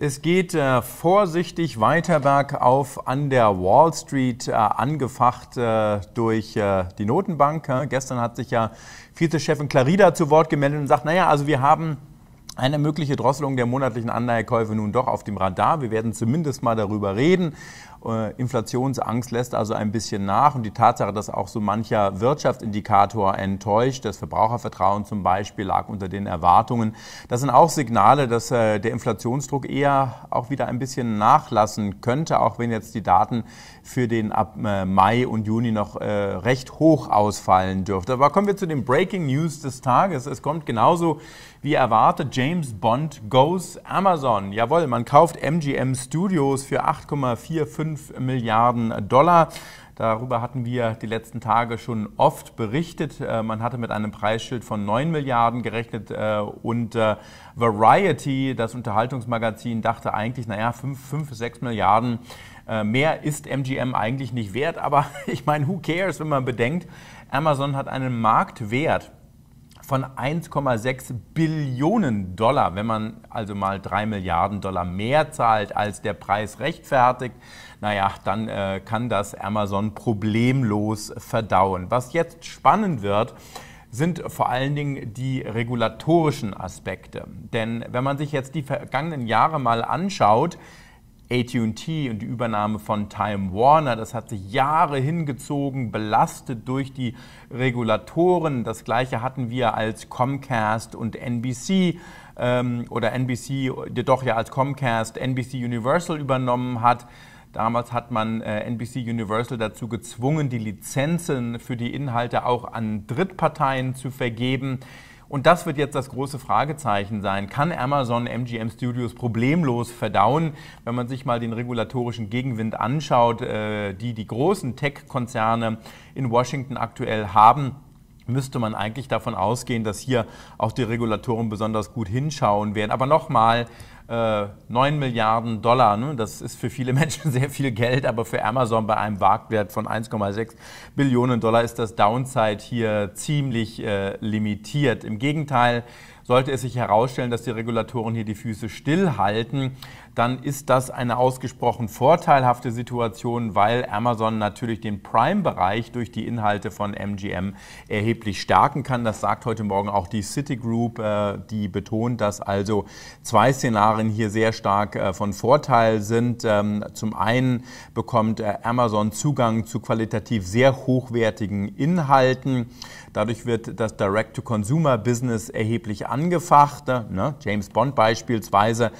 Es geht äh, vorsichtig weiter bergauf an der Wall Street, äh, angefacht äh, durch äh, die Notenbank. Gestern hat sich ja Vizechefin Clarida zu Wort gemeldet und sagt, naja, also wir haben eine mögliche Drosselung der monatlichen Anleihekäufe nun doch auf dem Radar. Wir werden zumindest mal darüber reden. Äh, Inflationsangst lässt also ein bisschen nach und die Tatsache, dass auch so mancher Wirtschaftsindikator enttäuscht, das Verbrauchervertrauen zum Beispiel lag unter den Erwartungen, das sind auch Signale, dass äh, der Inflationsdruck eher auch wieder ein bisschen nachlassen könnte, auch wenn jetzt die Daten für den ab äh, Mai und Juni noch recht hoch ausfallen dürfte. Aber kommen wir zu den Breaking News des Tages. Es kommt genauso wie erwartet. James Bond goes Amazon. Jawohl, man kauft MGM Studios für 8,45 5 Milliarden Dollar. Darüber hatten wir die letzten Tage schon oft berichtet. Äh, man hatte mit einem Preisschild von 9 Milliarden gerechnet äh, und äh, Variety, das Unterhaltungsmagazin, dachte eigentlich, naja, 5, 5 6 Milliarden mehr ist MGM eigentlich nicht wert. Aber ich meine, who cares, wenn man bedenkt, Amazon hat einen Marktwert von 1,6 Billionen Dollar, wenn man also mal 3 Milliarden Dollar mehr zahlt, als der Preis rechtfertigt, naja, dann äh, kann das Amazon problemlos verdauen. Was jetzt spannend wird, sind vor allen Dingen die regulatorischen Aspekte. Denn wenn man sich jetzt die vergangenen Jahre mal anschaut, AT&T und die Übernahme von Time Warner, das hat sich Jahre hingezogen, belastet durch die Regulatoren. Das gleiche hatten wir als Comcast und NBC ähm, oder NBC jedoch ja als Comcast NBC Universal übernommen hat. Damals hat man äh, NBC Universal dazu gezwungen, die Lizenzen für die Inhalte auch an Drittparteien zu vergeben. Und das wird jetzt das große Fragezeichen sein. Kann Amazon MGM Studios problemlos verdauen? Wenn man sich mal den regulatorischen Gegenwind anschaut, äh, die die großen Tech-Konzerne in Washington aktuell haben, müsste man eigentlich davon ausgehen, dass hier auch die Regulatoren besonders gut hinschauen werden. Aber nochmal, äh, 9 Milliarden Dollar, ne? das ist für viele Menschen sehr viel Geld, aber für Amazon bei einem Marktwert von 1,6 Billionen Dollar ist das Downside hier ziemlich äh, limitiert. Im Gegenteil, sollte es sich herausstellen, dass die Regulatoren hier die Füße stillhalten, dann ist das eine ausgesprochen vorteilhafte Situation, weil Amazon natürlich den Prime-Bereich durch die Inhalte von MGM erheblich stärken kann. Das sagt heute Morgen auch die Citigroup, äh, die betont, dass also zwei Szenarien hier sehr stark äh, von Vorteil sind. Ähm, zum einen bekommt äh, Amazon Zugang zu qualitativ sehr hochwertigen Inhalten. Dadurch wird das Direct-to-Consumer-Business erheblich angefacht. Ne? James Bond beispielsweise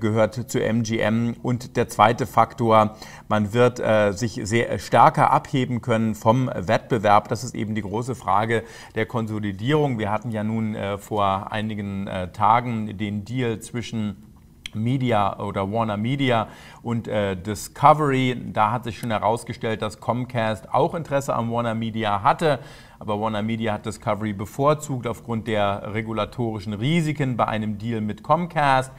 gehört zu MGM. Und der zweite Faktor, man wird äh, sich sehr stärker abheben können vom Wettbewerb. Das ist eben die große Frage der Konsolidierung. Wir hatten ja nun äh, vor einigen äh, Tagen den Deal zwischen Media oder Warner Media und äh, Discovery. Da hat sich schon herausgestellt, dass Comcast auch Interesse am Warner Media hatte. Aber Warner Media hat Discovery bevorzugt aufgrund der regulatorischen Risiken bei einem Deal mit Comcast.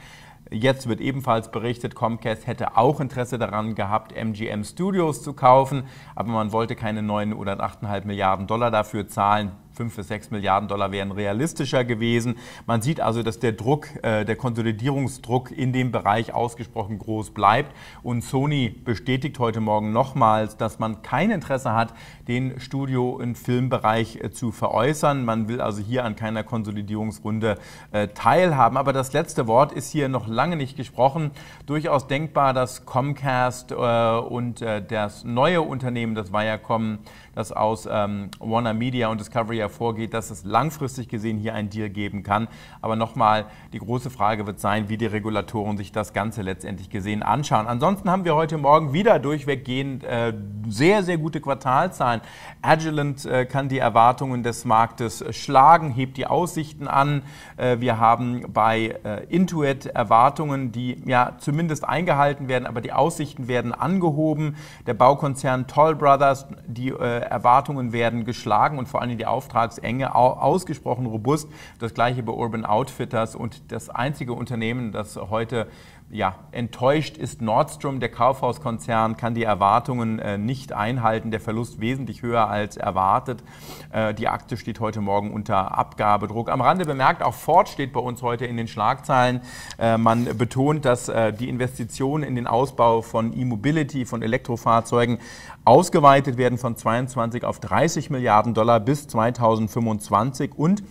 Jetzt wird ebenfalls berichtet, Comcast hätte auch Interesse daran gehabt, MGM Studios zu kaufen, aber man wollte keine 9 oder 8,5 Milliarden Dollar dafür zahlen. 5 bis 6 Milliarden Dollar wären realistischer gewesen. Man sieht also, dass der Druck, äh, der Konsolidierungsdruck in dem Bereich ausgesprochen groß bleibt. Und Sony bestätigt heute Morgen nochmals, dass man kein Interesse hat, den Studio- und Filmbereich äh, zu veräußern. Man will also hier an keiner Konsolidierungsrunde äh, teilhaben. Aber das letzte Wort ist hier noch lange nicht gesprochen. Durchaus denkbar, dass Comcast und das neue Unternehmen, das Viacom, das aus ähm, Warner Media und Discovery hervorgeht, dass es langfristig gesehen hier einen Deal geben kann. Aber nochmal, die große Frage wird sein, wie die Regulatoren sich das Ganze letztendlich gesehen anschauen. Ansonsten haben wir heute Morgen wieder durchweggehend äh, sehr, sehr gute Quartalzahlen. Agilent äh, kann die Erwartungen des Marktes schlagen, hebt die Aussichten an. Äh, wir haben bei äh, Intuit Erwartungen, die ja zumindest eingehalten werden, aber die Aussichten werden angehoben. Der Baukonzern Toll Brothers, die äh, Erwartungen werden geschlagen und vor allem die Auftragsenge, ausgesprochen robust. Das gleiche bei Urban Outfitters und das einzige Unternehmen, das heute ja, enttäuscht ist Nordstrom, der Kaufhauskonzern, kann die Erwartungen äh, nicht einhalten. Der Verlust wesentlich höher als erwartet. Äh, die Aktie steht heute Morgen unter Abgabedruck. Am Rande bemerkt, auch Ford steht bei uns heute in den Schlagzeilen. Äh, man betont, dass äh, die Investitionen in den Ausbau von E-Mobility, von Elektrofahrzeugen ausgeweitet werden von 22 auf 30 Milliarden Dollar bis 2025 und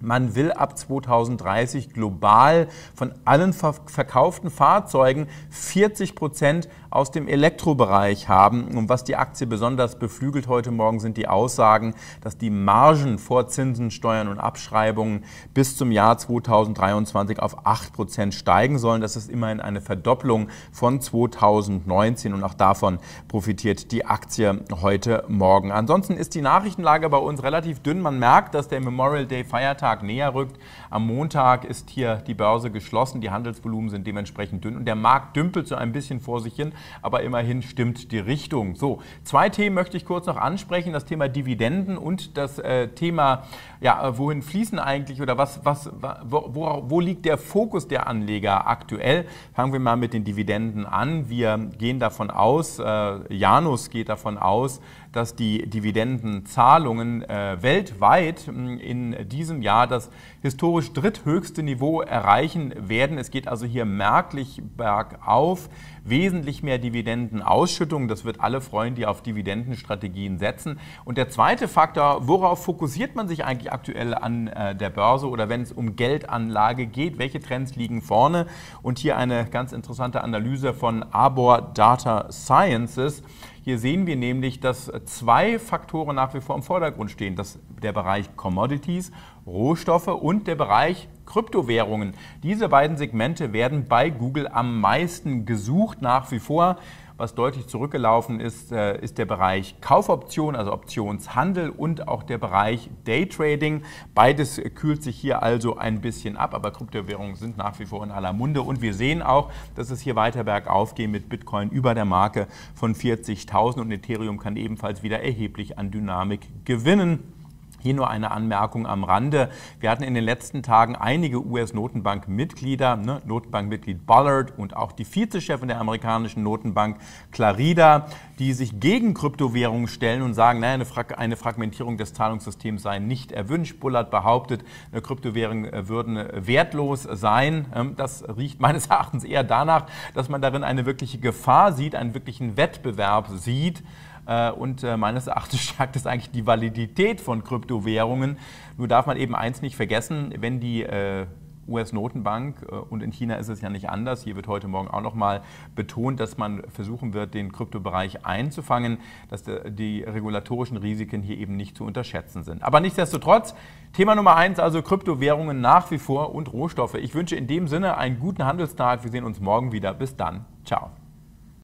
man will ab 2030 global von allen verkauften Fahrzeugen 40 Prozent aus dem Elektrobereich haben. Und was die Aktie besonders beflügelt heute Morgen sind die Aussagen, dass die Margen vor Zinsen, Steuern und Abschreibungen bis zum Jahr 2023 auf 8 Prozent steigen sollen. Das ist immerhin eine Verdopplung von 2019 und auch davon profitiert die Aktie heute Morgen. Ansonsten ist die Nachrichtenlage bei uns relativ dünn. Man merkt, dass der Memorial Day Feiertag näher rückt. Am Montag ist hier die Börse geschlossen. Die Handelsvolumen sind dementsprechend dünn und der Markt dümpelt so ein bisschen vor sich hin aber immerhin stimmt die Richtung. So, zwei Themen möchte ich kurz noch ansprechen: das Thema Dividenden und das äh, Thema, ja, wohin fließen eigentlich oder was, was, wo, wo liegt der Fokus der Anleger aktuell? Fangen wir mal mit den Dividenden an. Wir gehen davon aus, äh, Janus geht davon aus, dass die Dividendenzahlungen äh, weltweit hm, in diesem Jahr das historisch dritthöchste Niveau erreichen werden. Es geht also hier merklich bergauf wesentlich mehr Dividendenausschüttungen. Das wird alle freuen, die auf Dividendenstrategien setzen. Und der zweite Faktor, worauf fokussiert man sich eigentlich aktuell an äh, der Börse oder wenn es um Geldanlage geht? Welche Trends liegen vorne? Und hier eine ganz interessante Analyse von Arbor Data Sciences. Hier sehen wir nämlich, dass zwei Faktoren nach wie vor im Vordergrund stehen. Das, der Bereich Commodities, Rohstoffe und der Bereich Kryptowährungen. Diese beiden Segmente werden bei Google am meisten gesucht nach wie vor. Was deutlich zurückgelaufen ist, äh, ist der Bereich Kaufoption, also Optionshandel und auch der Bereich Daytrading. Beides kühlt sich hier also ein bisschen ab, aber Kryptowährungen sind nach wie vor in aller Munde. Und wir sehen auch, dass es hier weiter bergauf geht mit Bitcoin über der Marke von 40.000 und Ethereum kann ebenfalls wieder erheblich an Dynamik gewinnen. Hier nur eine Anmerkung am Rande. Wir hatten in den letzten Tagen einige US-Notenbank-Mitglieder, ne, Notenbankmitglied Ballard und auch die Vizechefin der amerikanischen Notenbank Clarida, die sich gegen Kryptowährungen stellen und sagen, naja, eine, Fra eine Fragmentierung des Zahlungssystems sei nicht erwünscht. Bullard behauptet, eine Kryptowährung äh, würden wertlos sein. Ähm, das riecht meines Erachtens eher danach, dass man darin eine wirkliche Gefahr sieht, einen wirklichen Wettbewerb sieht. Äh, und äh, meines Erachtens stärkt es eigentlich die Validität von Kryptowährungen. Nur darf man eben eins nicht vergessen, wenn die äh, US-Notenbank und in China ist es ja nicht anders. Hier wird heute Morgen auch nochmal betont, dass man versuchen wird, den Kryptobereich einzufangen, dass die regulatorischen Risiken hier eben nicht zu unterschätzen sind. Aber nichtsdestotrotz, Thema Nummer eins, also Kryptowährungen nach wie vor und Rohstoffe. Ich wünsche in dem Sinne einen guten Handelstag. Wir sehen uns morgen wieder. Bis dann. Ciao.